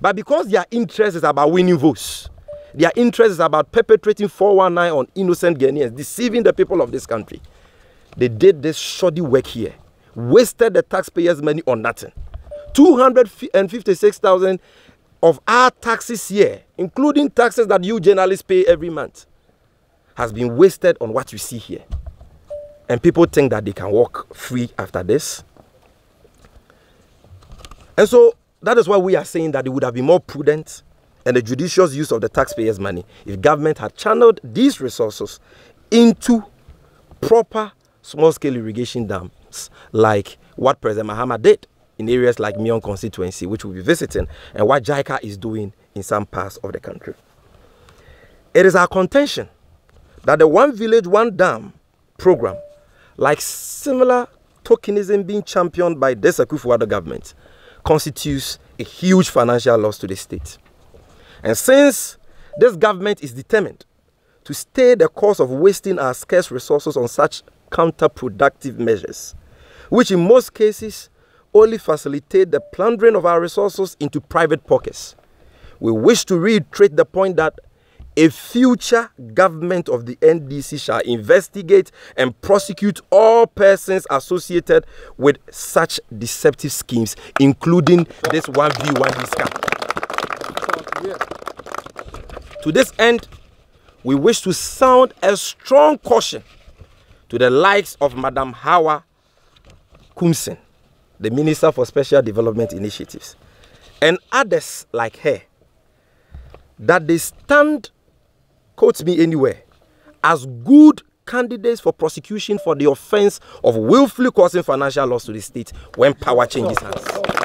But because their interest is about winning votes, their interest is about perpetrating 419 on innocent Ghanaians, deceiving the people of this country. They did this shoddy work here, wasted the taxpayers' money on nothing. 256,000 of our taxes here, including taxes that you journalists pay every month, has been wasted on what you see here. And people think that they can walk free after this. And so that is why we are saying that it would have been more prudent and a judicious use of the taxpayers' money if government had channeled these resources into proper small-scale irrigation dams like what President Mahama did in areas like Mion constituency, which we'll be visiting, and what JICA is doing in some parts of the country. It is our contention that the One Village, One Dam program, like similar tokenism being championed by this Akufo-Addo government, constitutes a huge financial loss to the state. And since this government is determined to stay the course of wasting our scarce resources on such counterproductive measures, which in most cases only facilitate the plundering of our resources into private pockets. We wish to reiterate the point that a future government of the NDC shall investigate and prosecute all persons associated with such deceptive schemes, including this 1v1 scam. To this end, we wish to sound a strong caution to the likes of Madam Hawa Koomson, the Minister for Special Development Initiatives, and others like her, that they stand, quote me anywhere, as good candidates for prosecution for the offense of willfully causing financial loss to the state when power changes hands.